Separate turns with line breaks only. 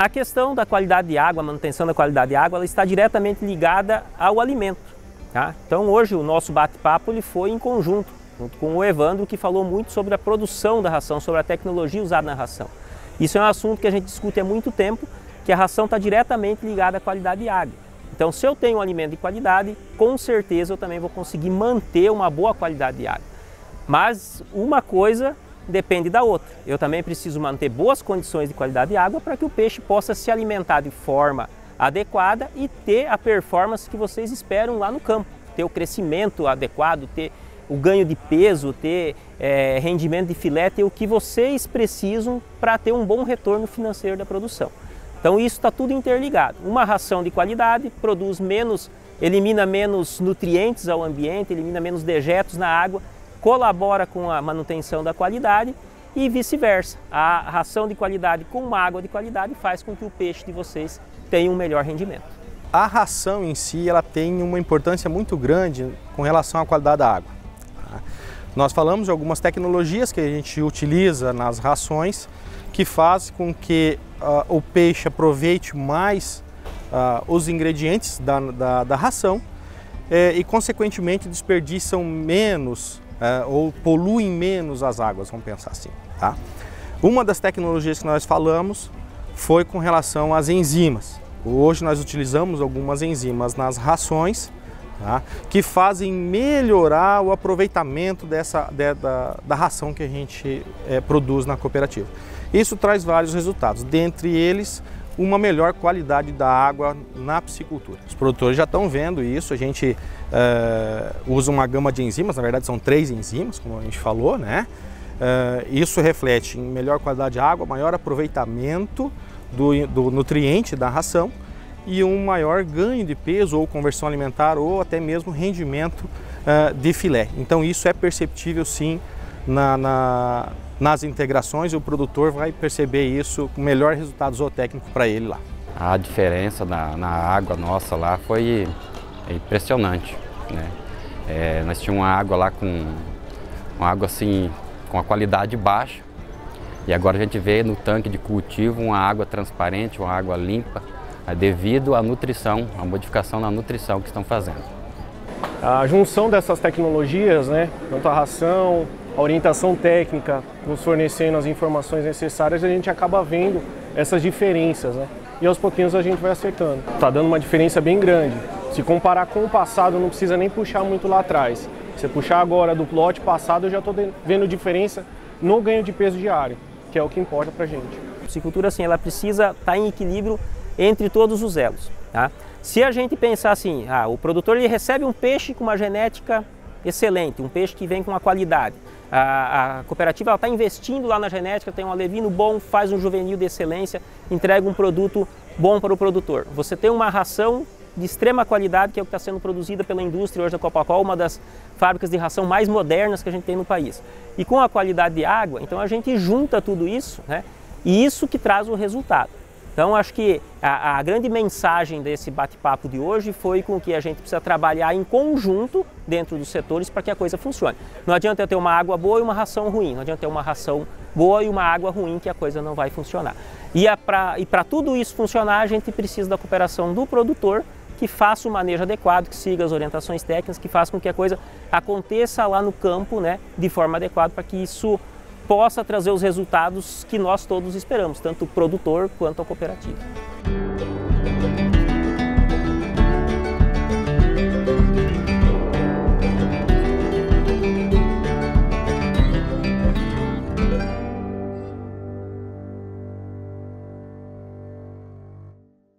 A questão da qualidade de água, a manutenção da qualidade de água, ela está diretamente ligada ao alimento. Tá? Então hoje o nosso bate-papo foi em conjunto, junto com o Evandro, que falou muito sobre a produção da ração, sobre a tecnologia usada na ração. Isso é um assunto que a gente discute há muito tempo, que a ração está diretamente ligada à qualidade de água. Então se eu tenho um alimento de qualidade, com certeza eu também vou conseguir manter uma boa qualidade de água. Mas uma coisa depende da outra. Eu também preciso manter boas condições de qualidade de água para que o peixe possa se alimentar de forma adequada e ter a performance que vocês esperam lá no campo, ter o crescimento adequado, ter o ganho de peso, ter é, rendimento de filé, ter o que vocês precisam para ter um bom retorno financeiro da produção. Então isso está tudo interligado. Uma ração de qualidade produz menos, elimina menos nutrientes ao ambiente, elimina menos dejetos na água colabora com a manutenção da qualidade e vice-versa. A ração de qualidade com uma água de qualidade faz com que o peixe de vocês tenha um melhor rendimento.
A ração em si ela tem uma importância muito grande com relação à qualidade da água. Tá? Nós falamos de algumas tecnologias que a gente utiliza nas rações que faz com que uh, o peixe aproveite mais uh, os ingredientes da, da, da ração eh, e, consequentemente, desperdiçam menos uh, ou poluem menos as águas, vamos pensar assim. Tá? Uma das tecnologias que nós falamos foi com relação às enzimas. Hoje nós utilizamos algumas enzimas nas rações tá? que fazem melhorar o aproveitamento dessa, de, da, da, ração que a gente é, produz na cooperativa. Isso traz vários resultados, dentre eles uma melhor qualidade da água na piscicultura. Os produtores já estão vendo isso, a gente uh, usa uma gama de enzimas, na verdade são três enzimas, como a gente falou, né? Uh, isso reflete em melhor qualidade de água, maior aproveitamento do, do nutriente da ração e um maior ganho de peso ou conversão alimentar ou até mesmo rendimento uh, de filé. Então isso é perceptível sim na, na nas integrações e o produtor vai perceber isso com melhor resultado zootécnico para ele lá.
A diferença na, na, água nossa lá foi impressionante. Né? É, nós tínhamos uma água lá com uma água assim com a qualidade baixa e agora a gente vê no tanque de cultivo uma água transparente, uma água limpa, é devido à nutrição, à modificação na nutrição que estão fazendo.
A junção dessas tecnologias, né, tanto a ração, a orientação técnica, nos fornecendo as informações necessárias, a gente acaba vendo essas diferenças, né? E aos pouquinhos a gente vai acertando. Tá dando uma diferença bem grande. Se comparar com o passado, não precisa nem puxar muito lá atrás. Se puxar agora do lote passado, eu já estou vendo diferença no ganho de peso diário, que é o que importa para a gente.
A piscicultura, assim, ela precisa estar tá em equilíbrio entre todos os elos. Tá? Se a gente pensar assim, ah, o produtor ele recebe um peixe com uma genética excelente, um peixe que vem com uma qualidade. A, a cooperativa está investindo lá na genética, tem um alevino bom, faz um juvenil de excelência, entrega um produto bom para o produtor. Você tem uma ração de extrema qualidade, que é o que está sendo produzida pela indústria hoje da Copacol, uma das fábricas de ração mais modernas que a gente tem no país. E com a qualidade de água, então a gente junta tudo isso, né? E isso que traz o resultado. Então, acho que a, a grande mensagem desse bate-papo de hoje foi com que a gente precisa trabalhar em conjunto dentro dos setores para que a coisa funcione. Não adianta eu ter uma água boa e uma ração ruim, não adianta ter uma ração boa e uma água ruim que a coisa não vai funcionar. E para tudo isso funcionar, a gente precisa da cooperação do produtor que faça o manejo adequado, que siga as orientações técnicas, que faça com que a coisa aconteça lá no campo né, de forma adequada para que isso possa trazer os resultados que nós todos esperamos, tanto o produtor quanto a cooperativa.